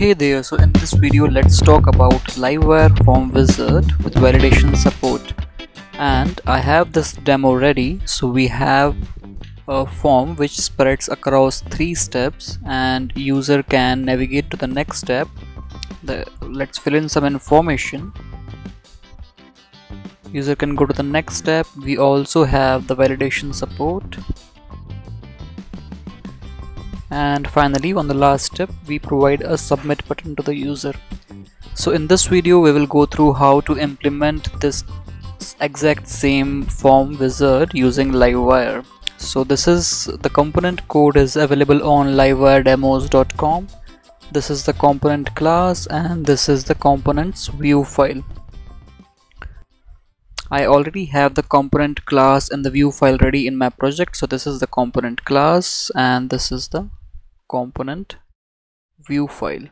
Hey there, so in this video let's talk about Livewire Form Wizard with validation support. And I have this demo ready. So we have a form which spreads across three steps and user can navigate to the next step. The, let's fill in some information. User can go to the next step. We also have the validation support and finally on the last step we provide a submit button to the user. So in this video we will go through how to implement this exact same form wizard using livewire. So this is the component code is available on livewire-demos.com this is the component class and this is the components view file. I already have the component class and the view file ready in my project. So this is the component class and this is the component view file.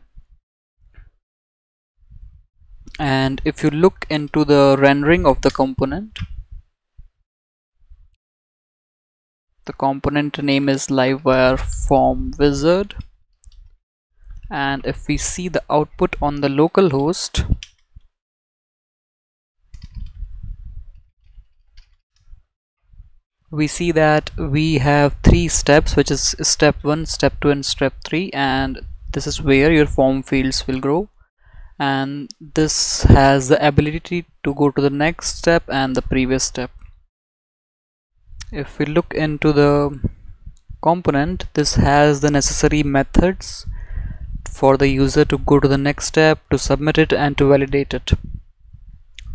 And if you look into the rendering of the component the component name is livewire form wizard. And if we see the output on the local we see that we have three steps which is step 1 step 2 and step 3 and this is where your form fields will grow. And this has the ability to go to the next step and the previous step. If we look into the component this has the necessary methods for the user to go to the next step to submit it and to validate it.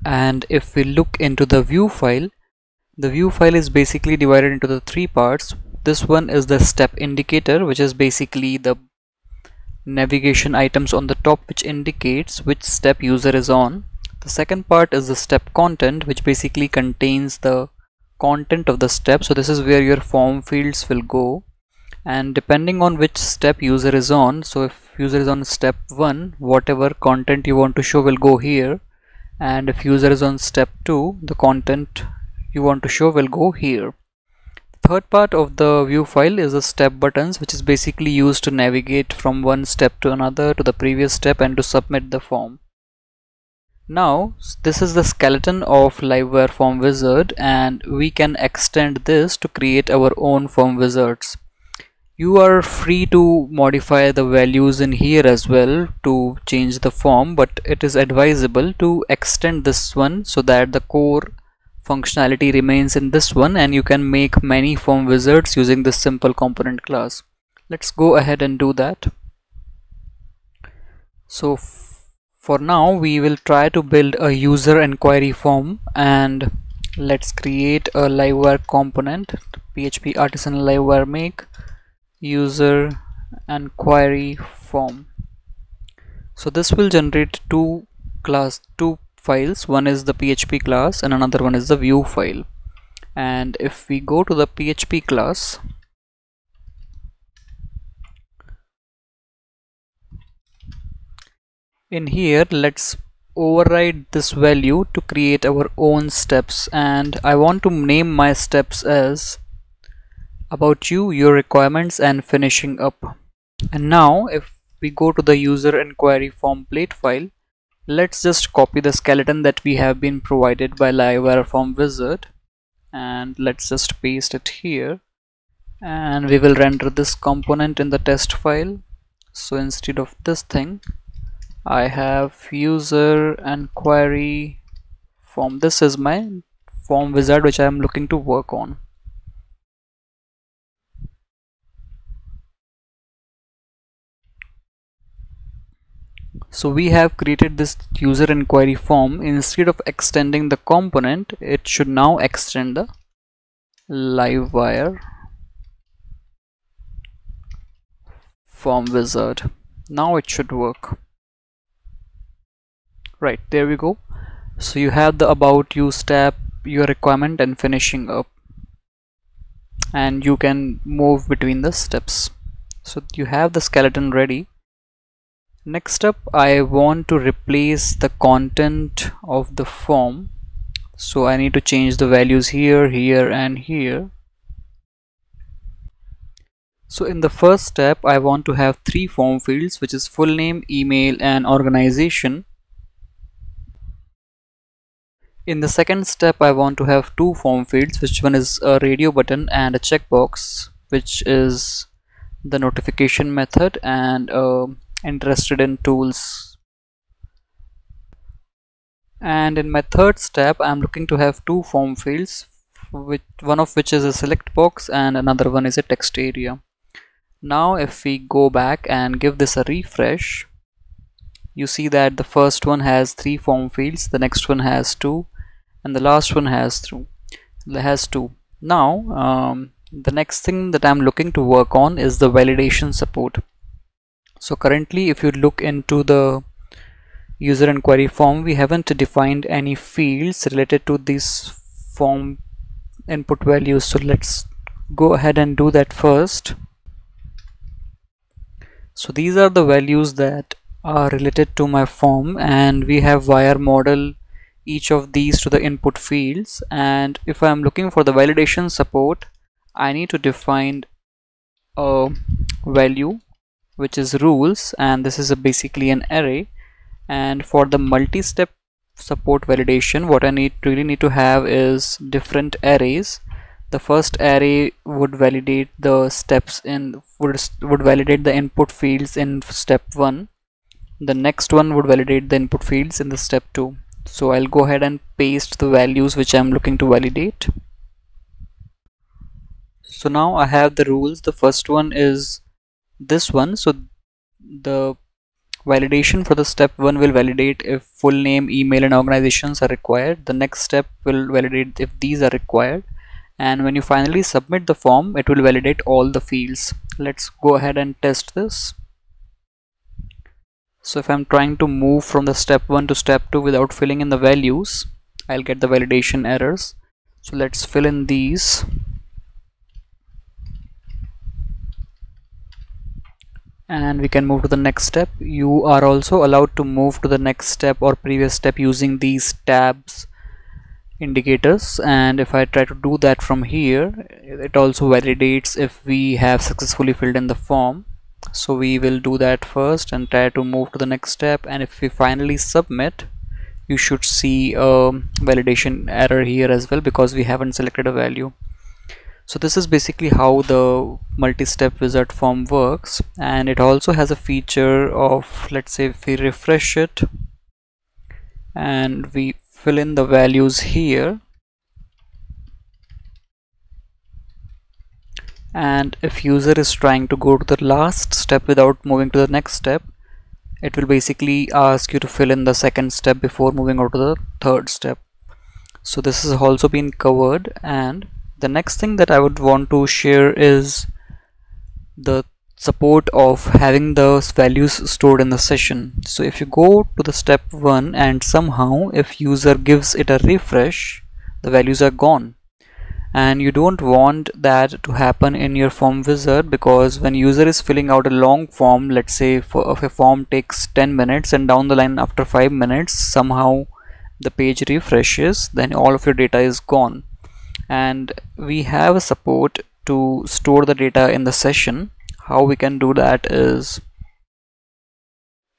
And if we look into the view file the view file is basically divided into the three parts. This one is the step indicator which is basically the navigation items on the top which indicates which step user is on. The second part is the step content which basically contains the content of the step. So this is where your form fields will go and depending on which step user is on so if user is on step 1 whatever content you want to show will go here and if user is on step 2 the content you want to show will go here. Third part of the view file is the step buttons which is basically used to navigate from one step to another to the previous step and to submit the form. Now this is the skeleton of Livewire form wizard and we can extend this to create our own form wizards. You are free to modify the values in here as well to change the form but it is advisable to extend this one so that the core functionality remains in this one and you can make many form wizards using this simple component class. Let's go ahead and do that. So for now we will try to build a user inquiry form and let's create a livewire component. Php artisan livewire make user inquiry form. So this will generate two class two files. One is the PHP class and another one is the view file. And if we go to the PHP class in here let's override this value to create our own steps. And I want to name my steps as about you your requirements and finishing up. And now if we go to the user inquiry form blade file let's just copy the skeleton that we have been provided by livewire form wizard and let's just paste it here. And we will render this component in the test file. So instead of this thing I have user inquiry form. This is my form wizard which I am looking to work on so we have created this user inquiry form. Instead of extending the component it should now extend the livewire form wizard. Now it should work. Right there we go. So you have the about you step your requirement and finishing up. And you can move between the steps. So you have the skeleton ready next up I want to replace the content of the form so I need to change the values here here and here So in the first step, I want to have three form fields, which is full name, email, and organization. In the second step, I want to have two form fields, which one is a radio button and a checkbox, which is the notification method and uh, interested in tools. And in my third step, I'm looking to have two form fields, which one of which is a select box and another one is a text area. Now if we go back and give this a refresh you see that the first one has three form fields the next one has two and the last one has two has two. Now um, the next thing that I'm looking to work on is the validation support so currently if you look into the user inquiry form we haven't defined any fields related to this form input values so let's go ahead and do that first. So these are the values that are related to my form and we have wire model each of these to the input fields. And if I'm looking for the validation support I need to define a value which is rules and this is basically an array. And for the multi-step support validation what I need really need to have is different arrays. The first array would validate the steps in would, would validate the input fields in step 1 the next one would validate the input fields in the step 2 so I'll go ahead and paste the values which I'm looking to validate. So now I have the rules. The first one is this one. So the validation for the step 1 will validate if full name email and organizations are required. The next step will validate if these are required. And when you finally submit the form it will validate all the fields. Let's go ahead and test this. So if I'm trying to move from the step 1 to step 2 without filling in the values I'll get the validation errors. So let's fill in these and we can move to the next step. You are also allowed to move to the next step or previous step using these tabs indicators. And if I try to do that from here it also validates if we have successfully filled in the form. So we will do that first and try to move to the next step. And if we finally submit you should see a validation error here as well because we haven't selected a value so this is basically how the multi-step wizard form works and it also has a feature of let's say if we refresh it and we fill in the values here. And if user is trying to go to the last step without moving to the next step it will basically ask you to fill in the second step before moving on to the third step. So this has also been covered and the next thing that I would want to share is the support of having those values stored in the session. So if you go to the step 1 and somehow if user gives it a refresh the values are gone. And you don't want that to happen in your form wizard because when user is filling out a long form let's say if a form takes 10 minutes and down the line after 5 minutes somehow the page refreshes then all of your data is gone and we have a support to store the data in the session. How we can do that is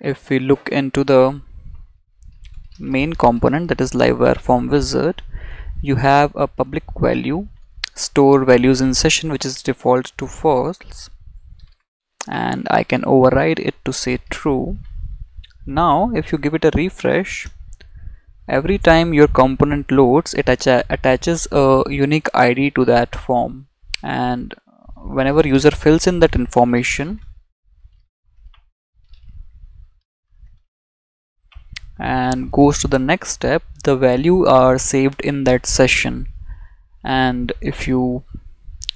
if we look into the main component that is livewire form wizard you have a public value store values in session which is default to false. And I can override it to say true. Now if you give it a refresh every time your component loads it attaches a unique ID to that form. And whenever user fills in that information and goes to the next step the value are saved in that session. And if you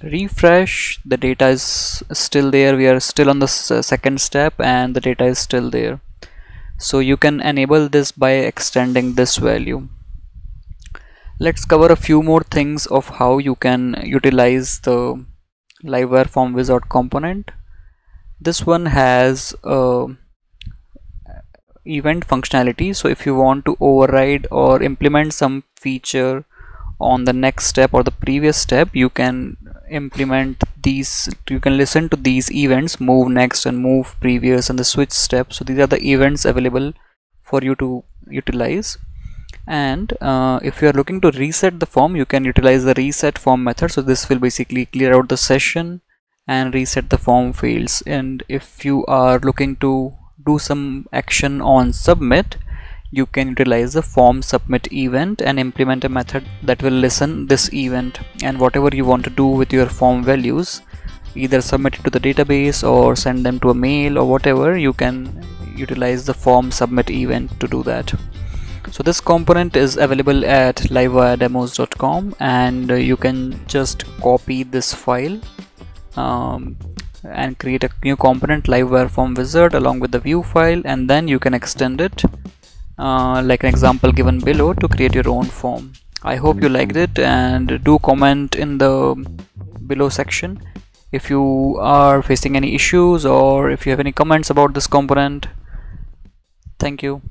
refresh the data is still there. We are still on the second step and the data is still there so you can enable this by extending this value. Let's cover a few more things of how you can utilize the livewire form wizard component. This one has a event functionality. So if you want to override or implement some feature on the next step or the previous step you can implement these you can listen to these events move next and move previous and the switch step so these are the events available for you to utilize. And uh, if you are looking to reset the form you can utilize the reset form method. So this will basically clear out the session and reset the form fields. And if you are looking to do some action on submit you can utilize the form submit event and implement a method that will listen this event. And whatever you want to do with your form values either submit it to the database or send them to a mail or whatever you can utilize the form submit event to do that. So this component is available at livewiredemos.com and you can just copy this file um, and create a new component livewire form wizard along with the view file and then you can extend it uh, like an example given below to create your own form. I hope you liked it and do comment in the below section if you are facing any issues or if you have any comments about this component. Thank you